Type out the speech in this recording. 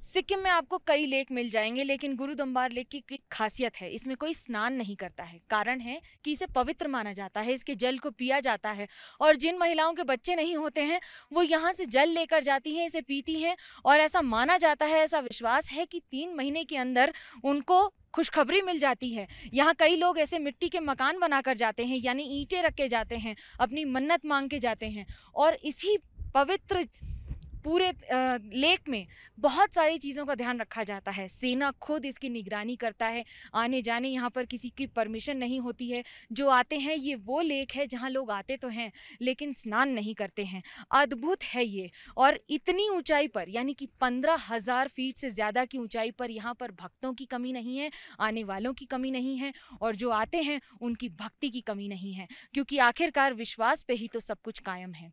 सिक्किम में आपको कई लेक मिल जाएँगे, लेकिन गुरु दम्बार लेक की खासियत है, इसमें कोई स्नान नहीं करता है। कारण है कि इसे पवित्र माना जाता है, इसके जल को पिया जाता है, और जिन महिलाओं के बच्चे नहीं होते हैं, वो यहाँ से जल लेकर जाती हैं, इसे पीती हैं, और ऐसा माना जाता है, ऐसा विश्वास है कि तीन महीने के अंदर उनको खुशखबरी मिल जाती है। यहाँ कई लोग ऐसे मिट्टी के मकान बनाकर जाते हैं, यानी ईंटें रख के जाते हैं, अपनी मन्नत मांग के जाते हैं, और इसी पवित्र पूरे लेक में बहुत सारी चीज़ों का ध्यान रखा जाता है। सेना खुद इसकी निगरानी करता है। आने जाने यहाँ पर किसी की परमिशन नहीं होती है। जो आते हैं, ये वो लेक है जहाँ लोग आते तो हैं, लेकिन स्नान नहीं करते हैं। अद्भुत है ये। और इतनी ऊंचाई पर, यानी कि पंद्रह हज़ार फीट से ज़्यादा की ऊंचाई पर यहाँ पर भक्तों की कमी नहीं है, आने वालों की कमी नहीं है, और जो आते हैं, उनकी भक्ति की कमी नहीं है। क्योंकि आखिरकार विश्वास पे ही तो सब कुछ कायम है।